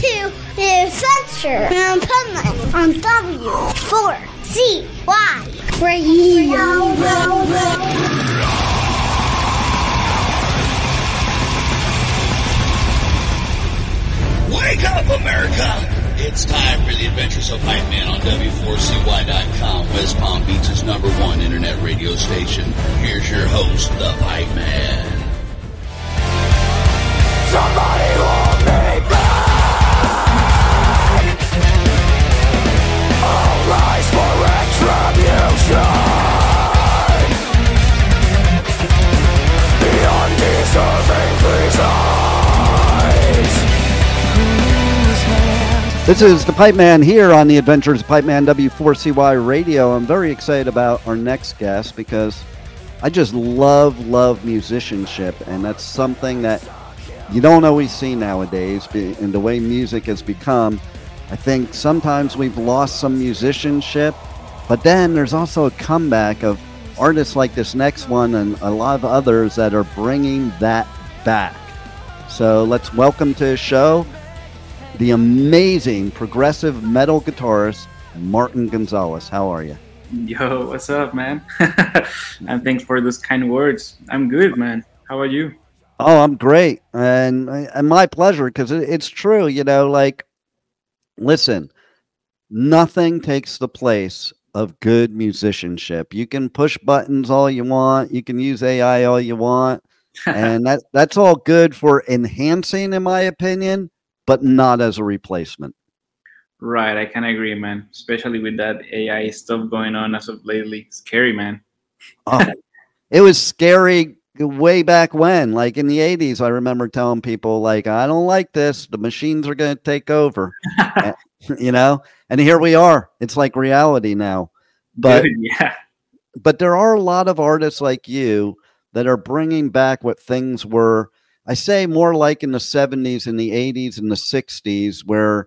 to the adventure in Puntland on W4CY Radio. Wake up, America! It's time for the adventures of Pipe Man on W4CY.com, West Palm Beach's number one internet radio station. Here's your host, the Pipe Man. Somebody This is the Pipe Man here on the Adventures of Pipe Man W4CY Radio. I'm very excited about our next guest because I just love, love musicianship, and that's something that you don't always see nowadays in the way music has become. I think sometimes we've lost some musicianship, but then there's also a comeback of artists like this next one and a lot of others that are bringing that back. So let's welcome to the show the amazing progressive metal guitarist Martin Gonzalez. How are you? Yo, what's up, man? and thanks for those kind words. I'm good, man. How are you? Oh, I'm great, and and my pleasure because it's true. You know, like, listen, nothing takes the place of good musicianship. You can push buttons all you want. You can use AI all you want, and that that's all good for enhancing, in my opinion, but not as a replacement. Right, I can agree, man. Especially with that AI stuff going on as of lately. Scary, man. oh, it was scary way back when, like in the 80s, I remember telling people, like, I don't like this. The machines are going to take over, you know? And here we are. It's like reality now. But, Dude, yeah. But there are a lot of artists like you that are bringing back what things were, I say more like in the 70s and the 80s and the 60s, where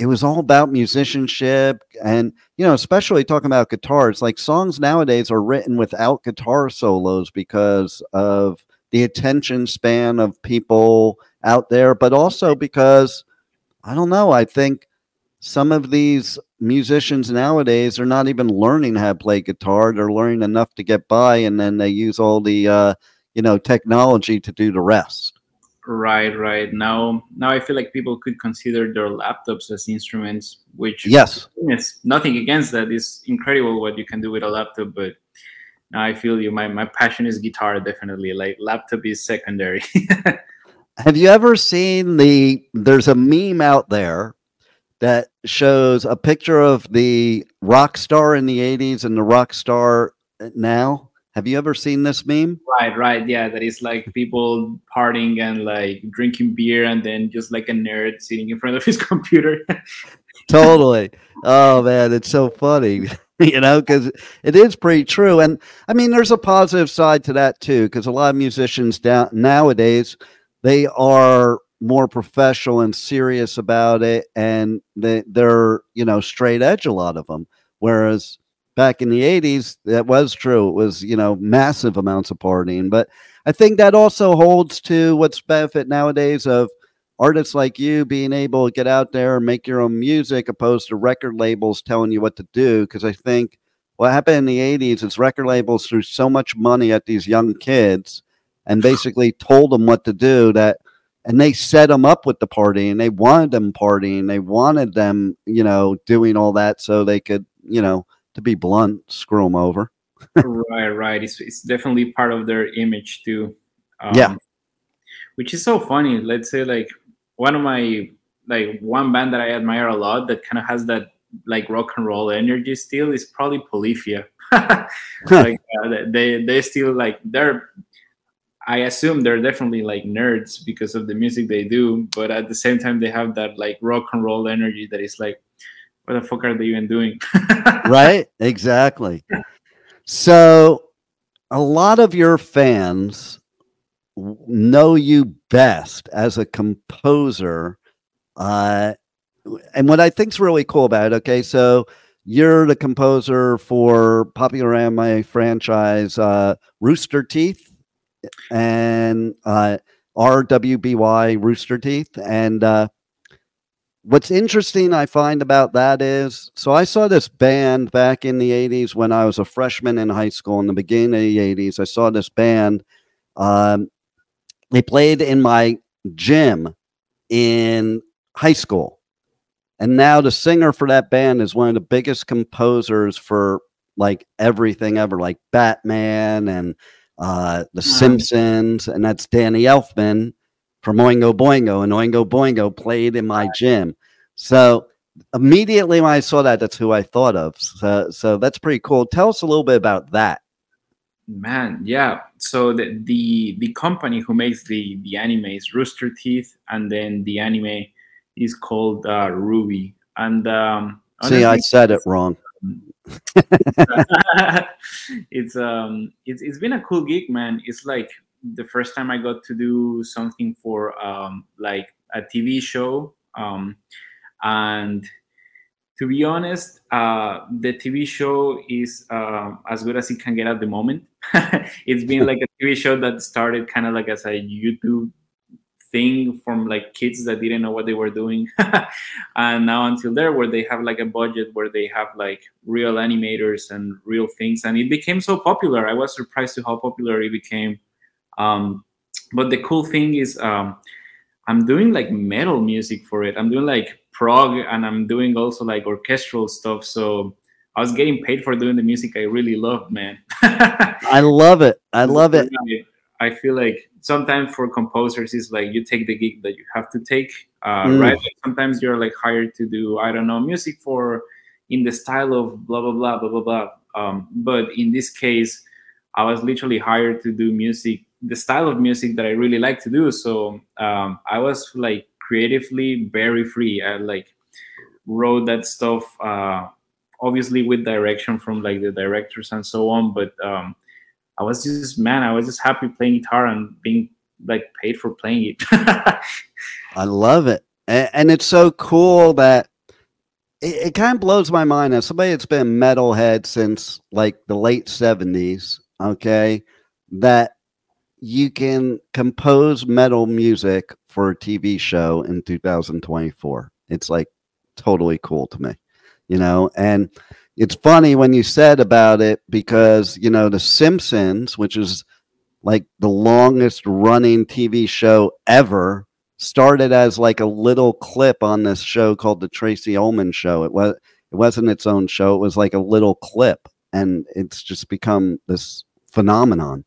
it was all about musicianship and you know especially talking about guitars like songs nowadays are written without guitar solos because of the attention span of people out there but also because i don't know i think some of these musicians nowadays are not even learning how to play guitar they're learning enough to get by and then they use all the uh, you know technology to do the rest Right, right. Now, now I feel like people could consider their laptops as instruments, which yes, is nothing against that. It's incredible what you can do with a laptop, but now I feel you. My my passion is guitar, definitely. Like laptop is secondary. Have you ever seen the? There's a meme out there that shows a picture of the rock star in the '80s and the rock star now have you ever seen this meme? Right, right. Yeah, that is like people partying and like drinking beer and then just like a nerd sitting in front of his computer. totally. Oh man, it's so funny. you know, because it is pretty true. And I mean, there's a positive side to that too, because a lot of musicians down nowadays they are more professional and serious about it, and they they're you know straight edge. A lot of them, whereas back in the 80s that was true. It was you know massive amounts of partying. But i think that also holds to what's benefit nowadays of artists like you being able to get out there and make your own music opposed to record labels telling you what to do. Because i think what happened in the 80s is record labels threw so much money at these young kids and basically told them what to do that and they set them up with the party and they wanted them partying they wanted them you know doing all that so they could you know to be blunt, screw them over. right, right. It's, it's definitely part of their image too. Um, yeah. Which is so funny. Let's say like one of my like one band that I admire a lot that kind of has that like rock and roll energy still is probably Polyphia. like uh, they they still like they're I assume they're definitely like nerds because of the music they do, but at the same time they have that like rock and roll energy that is like what the fuck are they even doing? right? Exactly. So a lot of your fans know you best as a composer. Uh, and what I think is really cool about it, okay, so you're the composer for popular anime franchise uh, Rooster Teeth and uh, RWBY Rooster Teeth. And uh, what's interesting I find about that is so I saw this band back in the 80s when I was a freshman in high school in the beginning of the 80s. I saw this band. Um, they played in my gym in high school. And now the singer for that band is one of the biggest composers for like everything ever, like Batman and uh, The Simpsons. And that's Danny Elfman from Oingo Boingo. And Oingo Boingo played in my gym. So immediately when I saw that, that's who I thought of. So, so that's pretty cool. Tell us a little bit about that. Man, yeah. So the the the company who makes the the anime is Rooster Teeth, and then the anime is called uh, RWBY. And um, see, I said it wrong. it's um it's it's been a cool gig, man. It's like the first time I got to do something for um like a TV show. Um and to be honest, uh, the TV show is uh, as good as it can get at the moment. it's been like a TV show that started kind of like as a YouTube thing from like kids that didn't know what they were doing, and now until there, where they have like a budget where they have like real animators and real things, and it became so popular. I was surprised to how popular it became. Um, but the cool thing is, um, I'm doing like metal music for it. I'm doing like prog and I'm doing also like orchestral stuff. So I was getting paid for doing the music I really love, man. I love it. I love it. I feel like sometimes for composers, it's like you take the gig that you have to take, uh, mm. right? Like sometimes you're like hired to do, I don't know, music for in the style of blah, blah, blah, blah, blah, blah. Um, but in this case, I was literally hired to do music, the style of music that I really like to do. So um, I was like creatively very free. I like wrote that stuff uh, obviously with direction from like the directors and so on. But um, I was just man, I was just happy playing guitar and being like paid for playing it. I love it, and, and, it's so cool that it, it kind of blows my mind as somebody that's been metalhead since like the late seventies. Okay, that you can compose metal music for a TV show in 2024. It's like totally cool to me, you know. And it's funny when you said about it because, you know, The Simpsons, which is like the longest running TV show ever, started as like a little clip on this show called The Tracey Ullman Show. It was it wasn't its own show, it was like a little clip and it's just become this phenomenon.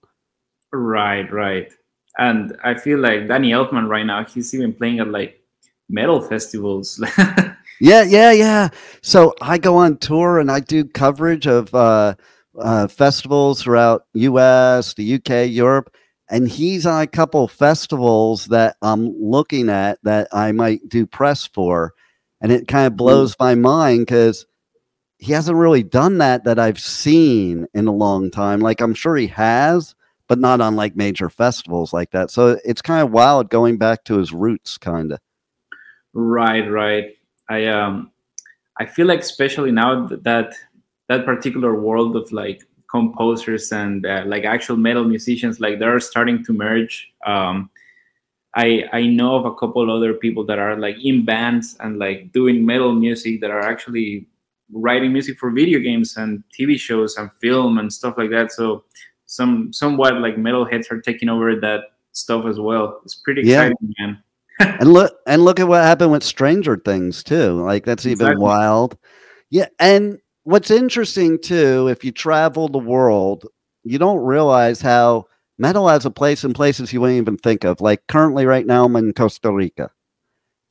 Right, right. And I feel like Danny Elfman right now, he's even playing at like metal festivals. yeah, yeah, yeah. So I go on tour and I do coverage of uh, uh, festivals throughout US, the UK, Europe. And he's on a couple festivals that I'm looking at that I might do press for. And it kind of blows my mind because he hasn't really done that that I've seen in a long time. Like I'm sure he has, but not on like major festivals like that. So it's kind of wild going back to his roots, kind of. Right, right. I um, I feel like especially now that that particular world of like composers and uh, like actual metal musicians, like they're starting to merge. Um, I I know of a couple other people that are like in bands and like doing metal music that are actually writing music for video games and TV shows and film and stuff like that. So some somewhat like metalheads are taking over that stuff as well. It's pretty exciting, yeah. man. And look and look at what happened with Stranger Things too. Like that's even exactly. wild. Yeah, and what's interesting too, if you travel the world, you don't realize how metal has a place in places you wouldn't even think of. Like currently, right now, I'm in Costa Rica,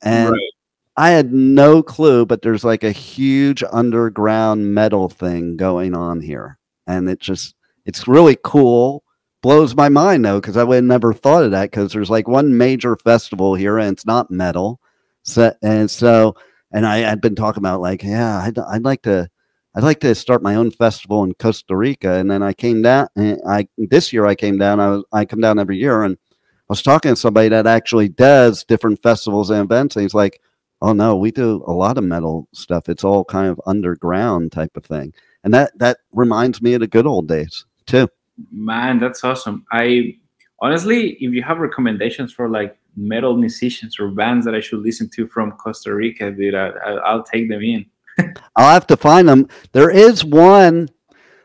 and right. I had no clue, but there's like a huge underground metal thing going on here, and it just it's really cool. Blows my mind though, because I would never thought of that. Because there's like one major festival here, and it's not metal. So and so, and I had been talking about like, yeah, I'd, I'd like to, I'd like to start my own festival in Costa Rica. And then I came down, and I this year I came down. I was I come down every year, and I was talking to somebody that actually does different festivals and events, and he's like, oh no, we do a lot of metal stuff. It's all kind of underground type of thing, and that that reminds me of the good old days too. Man, that's awesome. I honestly, if you have recommendations for like metal musicians or bands that I should listen to from Costa Rica, dude, I, will take them in. I'll have to find them. There is one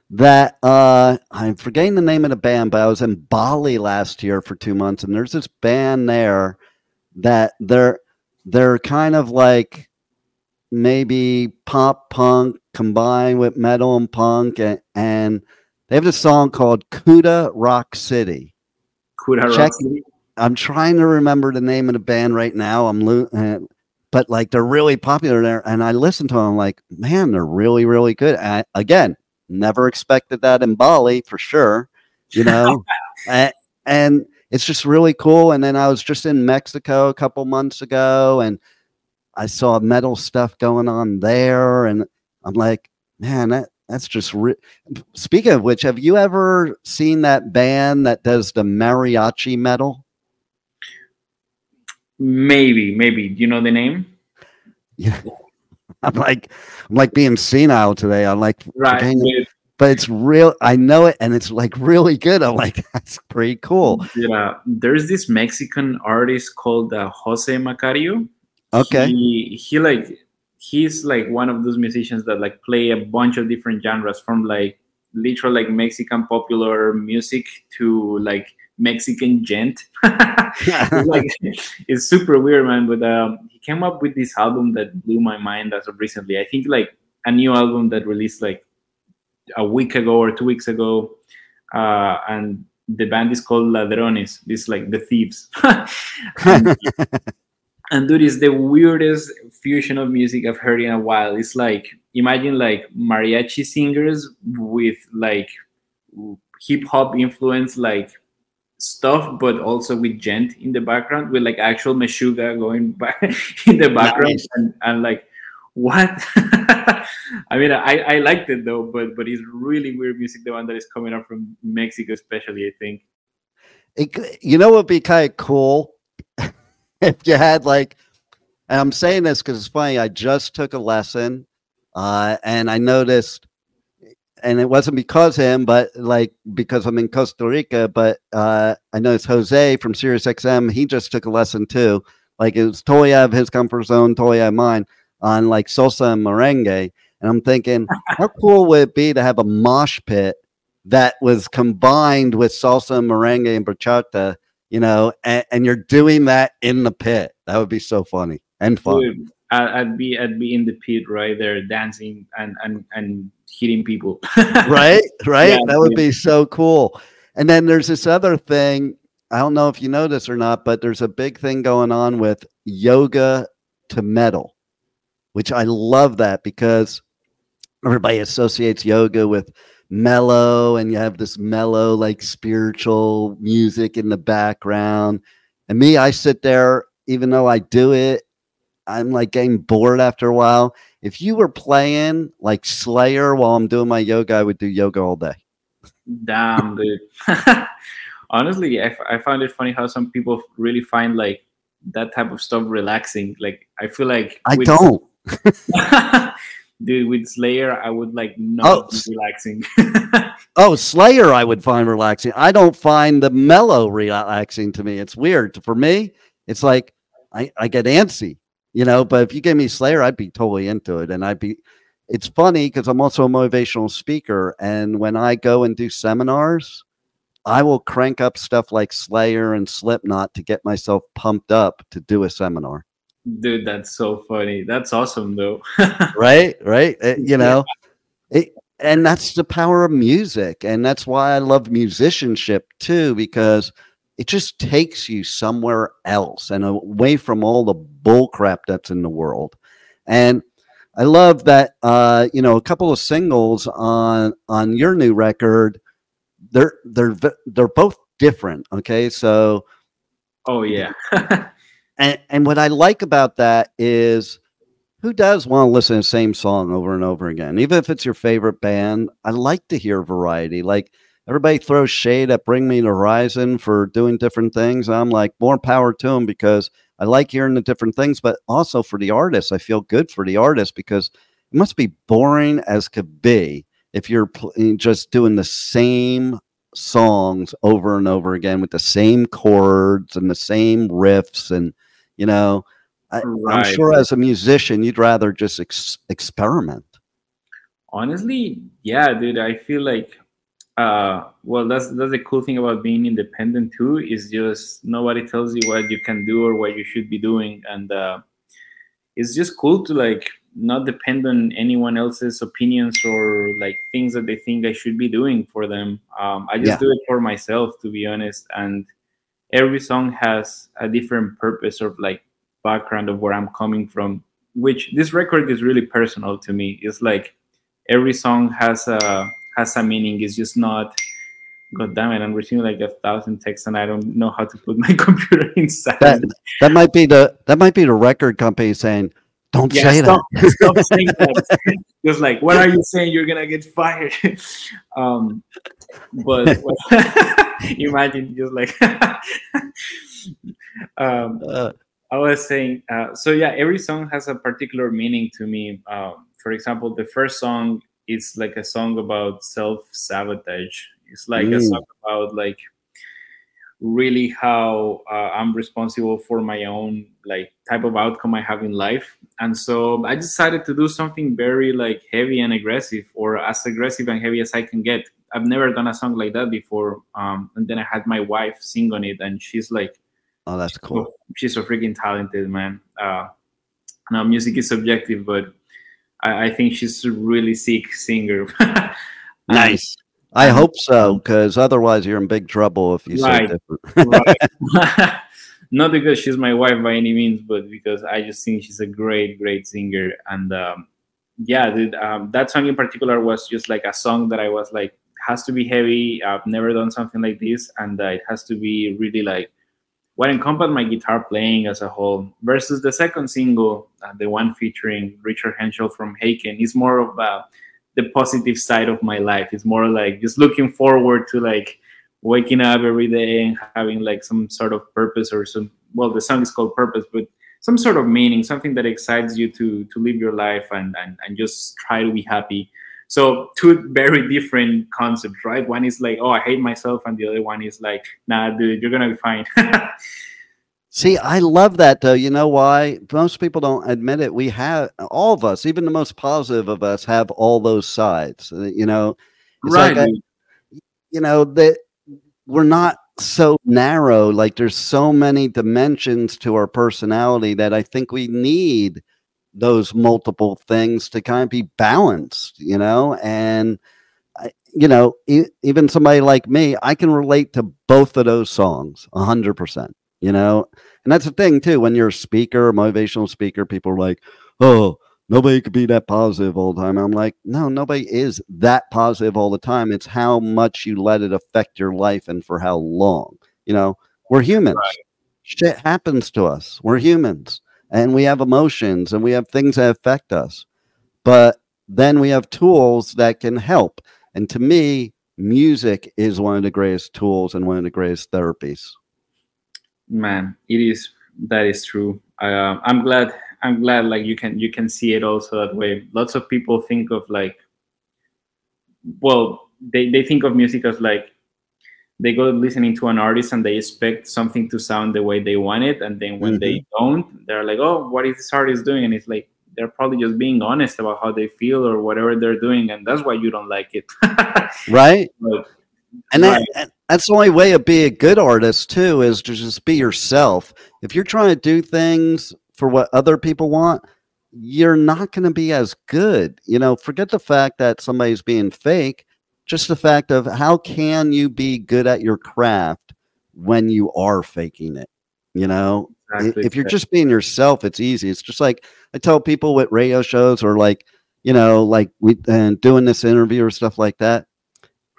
that uh, I'm forgetting the name of the band, but I was in Bali last year for two months, and there's this band there that they're they're kind of like maybe pop punk combined with metal and punk, and, and they have this song called Kuda Rock City. Kuta Rock City. I'm trying to remember the name of the band right now. I'm lo- uh, but like they're really popular there, and I listen to them. Like, man, they're really, really good. I, again, never expected that in Bali for sure, you know, and, and it's just really cool. And then I was just in Mexico a couple months ago, and I saw metal stuff going on there, and I'm like, man, that that's just re- speaking of which, have you ever seen that band that does the mariachi metal? Maybe, maybe. Do you know the name? Yeah. I'm like I'm like being senile today. I'm like right, but it's real. I know it, and it's like really good. I'm like that's pretty cool. Yeah, there's this Mexican artist called uh, Jose Macario. Okay, he, he like he's like one of those musicians that like play a bunch of different genres from like literal like Mexican popular music to like Mexican djent. it's like it's super weird, man. But um, he came up with this album that blew my mind as of recently. I think like a new album that released like a week ago or two weeks ago, uh, and the band is called Ladrones. This like the thieves. and, and dude, is the weirdest fusion of music I've heard in a while. It's like imagine like mariachi singers with like hip hop influence, like stuff, but also with djent in the background, with like actual Meshuggah going by in the background, nice. and, and like what? I mean, I, I liked it though, but but it's really weird music, the one that is coming up from Mexico, especially. I think. It, you know, what would be kind of cool if you had like, and I'm saying this because it's funny. I just took a lesson, uh, and I noticed and it wasn't because him, but like because I'm in Costa Rica. But uh, I it's Jose from Sirius XM. He just took a lesson too. Like it was totally out of his comfort zone, totally out of mine on like salsa and merengue. And I'm thinking, how cool would it be to have a mosh pit that was combined with salsa and merengue and bachata, you know, and, and you're doing that in the pit? That would be so funny and fun. Dude, I'd be I'd be in the pit right there dancing and and and hitting people. right, right. Yeah, that would be so cool. And then there's this other thing. I don't know if you know this or not, but there's a big thing going on with yoga to metal, which I love that because everybody associates yoga with mellow and you have this mellow, like spiritual music in the background. And me, I sit there, even though I do it, I'm like getting bored after a while if you were playing like Slayer while I'm doing my yoga, I would do yoga all day. Damn, dude. Honestly, I, I find it funny how some people really find like that type of stuff relaxing. Like, I feel like I with, don't. dude, with Slayer, I would like not oh, relaxing. oh, Slayer, I would find relaxing. I don't find the mellow relaxing to me. It's weird. For me, it's like I, I get antsy you know. But if you gave me Slayer, I'd be totally into it, and I'd be. It's funny because I'm also a motivational speaker, and when I go and do seminars, I will crank up stuff like Slayer and Slipknot to get myself pumped up to do a seminar. Dude, that's so funny. That's awesome, though. right, right. It, eh, you know, yeah. it, and that's the power of music, and that's why I love musicianship too, because it just takes you somewhere else and away from all the bull crap that's in the world. And I love that uh, you know a couple of singles on on your new record. They're they're they're both different. Okay, so oh yeah, and and what I like about that is who does want to listen to the same song over and over again, even if it's your favorite band. I like to hear variety, like everybody throws shade at Bring Me the Horizon for doing different things. I'm like, more power to them because I like hearing the different things, but also for the artist, I feel good for the artist because it must be boring as could be if you're eh, just doing the same songs over and over again with the same chords and the same riffs and you know I, i'm Right. sure as a musician you'd rather just ex- experiment honestly yeah dude i feel like uh well that's that's the cool thing about being independent too is just nobody tells you what you can do or what you should be doing. And uh it's just cool to like not depend on anyone else's opinions or like things that they think i should be doing for them. Um i just Yeah. do it for myself to be honest. And every song has a different purpose or like background of where i'm coming from which this record is really personal to me. It's like every song has a has a meaning. It's just not. God damn it! I'm receiving like a thousand texts, and I don't know how to put my computer inside. that that might be the that might be the record company saying don't Yeah, say stop, that stop saying that. Just like, what are you saying? You're gonna get fired. um, but imagine just like. um, Uh, I was saying, uh, so yeah, every song has a particular meaning to me. Um, for example, the first song is like a song about self sabotage. It's like a Mm. song about like really how uh, I'm responsible for my own like type of outcome I have in life. And so I decided to do something very like heavy and aggressive, or as aggressive and heavy as I can get. I've never done a song like that before. Um, and then I had my wife sing on it, and she's like oh that's cool she's so freaking talented, man. Uh, now music is subjective, but I, I think she's a really sick singer. Nice i hope so because otherwise you're in big trouble if you Right. say different right. Not because she's my wife by any means, but because I just think she's a great, great singer. And um, yeah, dude, um, that song in particular was just like a song that I was like, has to be heavy. I've never done something like this, and uh, it has to be really like what encompassed my guitar playing as a whole. Versus the second single, uh, the one featuring Richard Henshall from Haken, is more of uh, the positive side of my life. It's more like just looking forward to like waking up every day and having like some sort of purpose or some well the song is called purpose but some sort of meaning something that excites you to to live your life and and, and just try to be happy so two very different concepts right one is like oh i hate myself and the other one is like nah dude you're gonna be fine See, I love that though. You know why? Most people don't admit it. We have all of us, even the most positive of us, have all those sides. uh, You know, right like I- you know that we're not so narrow. Like there's so many dimensions to our personality that I think we need those multiple things to kind of be balanced. You know, and I, you know, e- even somebody like me, I can relate to both of those songs a hundred percent. You know, and that's the thing too. When you're a speaker, a motivational speaker, people are like, "Oh, nobody could be that positive all the time." I'm like, no, nobody is that positive all the time. It's how much you let it affect your life and for how long. You know, we're humans. Shit happens to us. We're humans, and we have emotions and we have things that affect us. But then we have tools that can help. And to me, music is one of the greatest tools and one of the greatest therapies. man it is that is true uh, i'm glad i'm glad like you can you can see it also that way lots of people think of like well they, they think of music as like they go listening to an artist and they expect something to sound the way they want it and then when they mm-hmm. don't they're like oh what is this artist doing and it's like they're probably just being honest about how they feel or whatever they're doing and that's why you don't like it Right? But- And Right. that- that's the only way to be a good artist too is to just be yourself. If you're trying to do things for what other people want, you're not going to be as good. You know, forget the fact that somebody's being fake. Just the fact of how can you be good at your craft when you are faking it? You know, Exactly. if you're just being yourself, it's easy. It's just like I tell people with radio shows or like, you know, like we and doing this interview or stuff like that.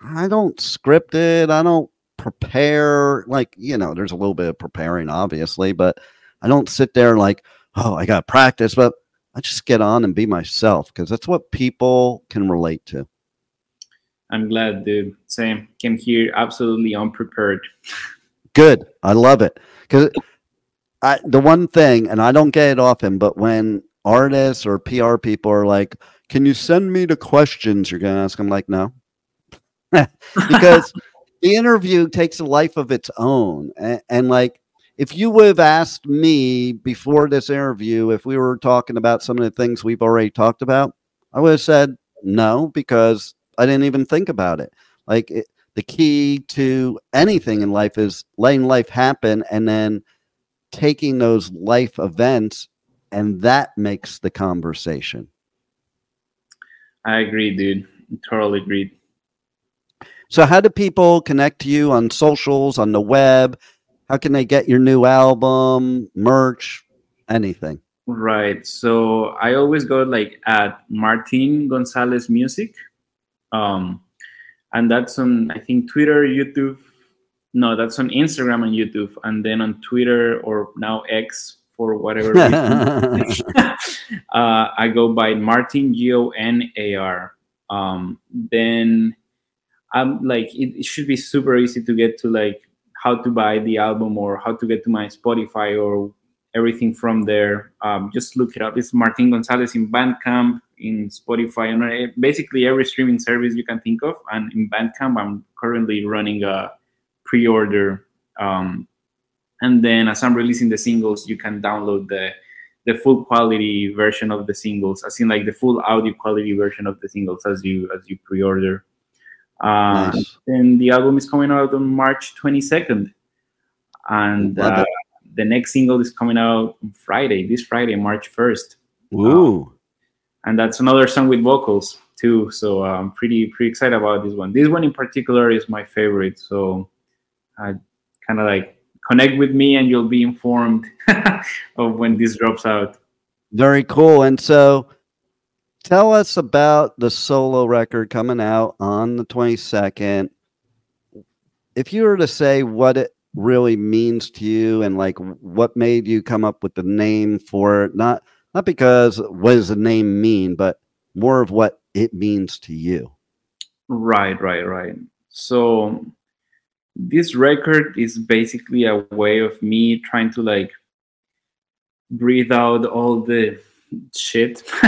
I don't script it. I don't prepare. Like, you know, there's a little bit of preparing, obviously, but I don't sit there like, oh, I got to practice. But I just get on and be myself because that's what people can relate to. I'm glad dude same came here absolutely unprepared Good. I love it. Because I the one thing, and I don't get it often, but when artists or PR people are like, Can you send me the questions you're gonna ask? I'm like, no. because the interview takes a life of its own, and, and like if you would have asked me before this interview if we were talking about some of the things we've already talked about, I would have said no because I didn't even think about it. Like it, the key to anything in life is letting life happen and then taking those life events, and that makes the conversation. I agree, dude. Totally agreed. So, how do people connect to you on socials, on the web? How can they get your new album, merch, anything? Right. So I always go like at Martin Gonzalez Music. Um, and that's on I think Twitter, YouTube. No, that's on Instagram and YouTube, and then on Twitter or now X for whatever reason. uh, I go by Martin G O N A R. Um, then I'm like it, it should be super easy to get to like how to buy the album or how to get to my Spotify or everything from there. Um, just look it up. It's Martin Gonzalez in Bandcamp, in Spotify, and basically every streaming service you can think of. And in Bandcamp, I'm currently running a pre-order. Um, and then as I'm releasing the singles, you can download the the full quality version of the singles, as in like the full audio quality version of the singles as you as you pre-order. Uh, nice. And the album is coming out on March 22nd, and uh, the next single is coming out Friday, this Friday, March 1st. Ooh. Um, and that's another song with vocals too. So I'm pretty pretty excited about this one. This one in particular is my favorite. So uh, I kind of like connect with me and you'll be informed of when this drops out. Very cool. And so tell us about the solo record coming out on the 22nd. If you were to say what it really means to you and like what made you come up with the name for it not not because what does the name mean but more of what it means to you right right right so this record is basically a way of me trying to like breathe out all the shit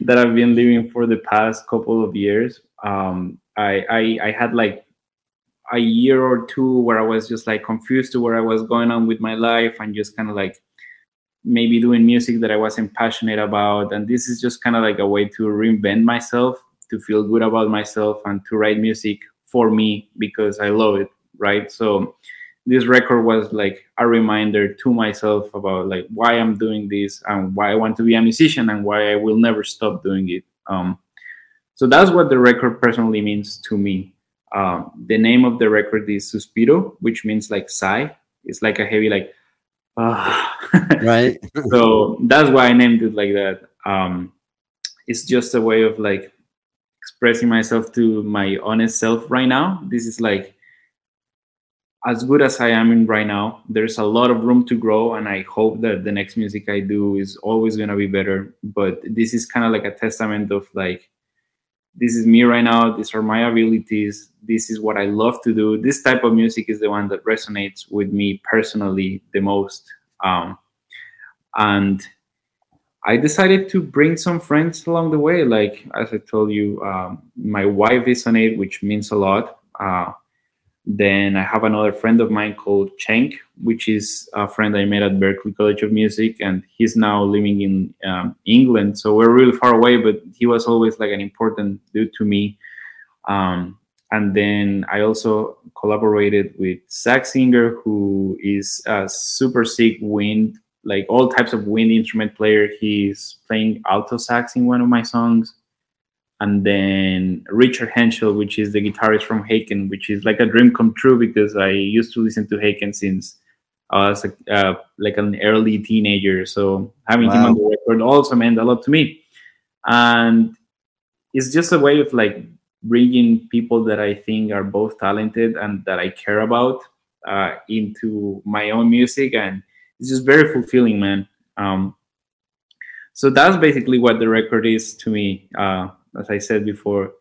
that I've been living for the past couple of years. Um, I, I I had like a year or two where I was just like confused to where I was going on with my life and just kind of like maybe doing music that I wasn't passionate about. And this is just kind of like a way to reinvent myself, to feel good about myself, and to write music for me because I love it. Right. So this record was like a reminder to myself about like why I'm doing this and why I want to be a musician and why I will never stop doing it. Um, so that's what the record personally means to me. Um, the name of the record is Suspiro, which means like sigh. It's like a heavy like, uh. right. so that's why I named it like that. Um, it's just a way of like expressing myself to my honest self right now. This is like as good as I am in right now. There's a lot of room to grow, and I hope that the next music I do is always gonna be better. But this is kind of like a testament of like this is me right now these are my abilities this is what i love to do. This type of music is the one that resonates with me personally the most. Um, and i decided to bring some friends along the way. Like as i told you um, my wife is on it which means a lot. Uh, then I have another friend of mine called Cheng, which is a friend I met at Berklee College of Music, and he's now living in um, England. So we're really far away, but he was always like an important dude to me. Um, and then I also collaborated with Zach Singer, who is a super sick wind, like all types of wind instrument player. He's playing alto sax in one of my songs and then Richard Henshall, which is the guitarist from Haken, which is like a dream come true because I used to listen to Haken since I was a, uh, like an early teenager. So having wow. him on the record also meant a lot to me, and it's just a way of like bringing people that I think are both talented and that I care about uh, into my own music, and it's just very fulfilling, man. Um, so that's basically what the record is to me. Uh, as I said before,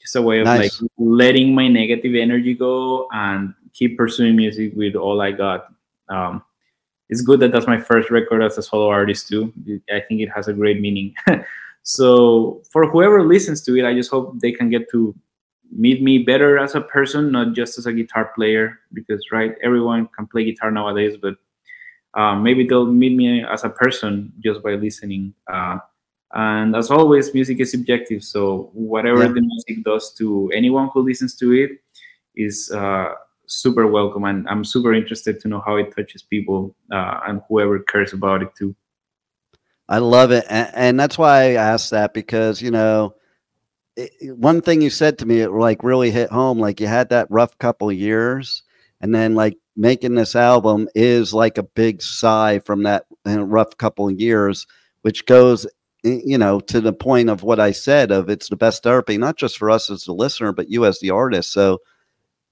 just a way of nice. like letting my negative energy go and keep pursuing music with all I got. Um, it's good that that's my first record as a solo artist too. I think it has a great meaning. so for whoever listens to it, I just hope they can get to meet me better as a person, not just as a guitar player, because right, everyone can play guitar nowadays, but uh, maybe they'll meet me as a person just by listening. Uh, and as always, music is subjective. So whatever yeah. the music does to anyone who listens to it is uh, super welcome. And I'm super interested to know how it touches people uh, and whoever cares about it too. I love it. And, and that's why I asked that because, you know, it, one thing you said to me, it like really hit home. Like you had that rough couple years and then like making this album is like a big sigh from that rough couple of years, which goes, Eh, you know, to the point of what I said of it's the best therapy, not just for us as the listener, but you as the artist. So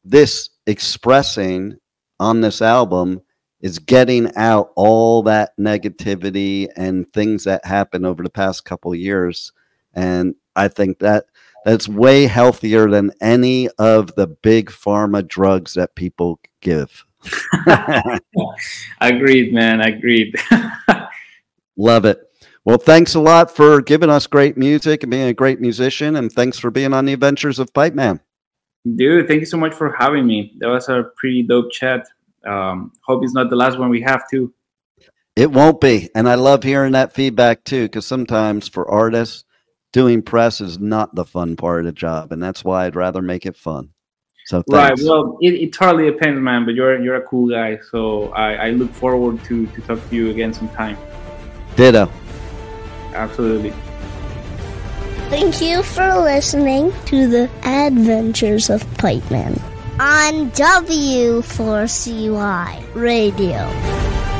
this expressing on this album is getting out all that negativity and things that happened over the past couple years. And I think that that's way healthier than any of the big pharma drugs that people give. agreed, man. Agreed. Love it. Well, thanks a lot for giving us great music and being a great musician. And thanks for being on the adventures of Pipe Man. Dude, thank you so much for having me. That was a pretty dope chat. Um, hope it's not the last one we have, too. It won't be. And I love hearing that feedback, too, because sometimes for artists, doing press is not the fun part of the job. And that's why I'd rather make it fun. So thanks. right. Well, it, it totally depends, man. But you're you're a cool guy, so I, I look forward to to talk to you again sometime. Ditto. Absolutely. Thank you for listening to the Adventures of Pipe Man on W4CY Radio.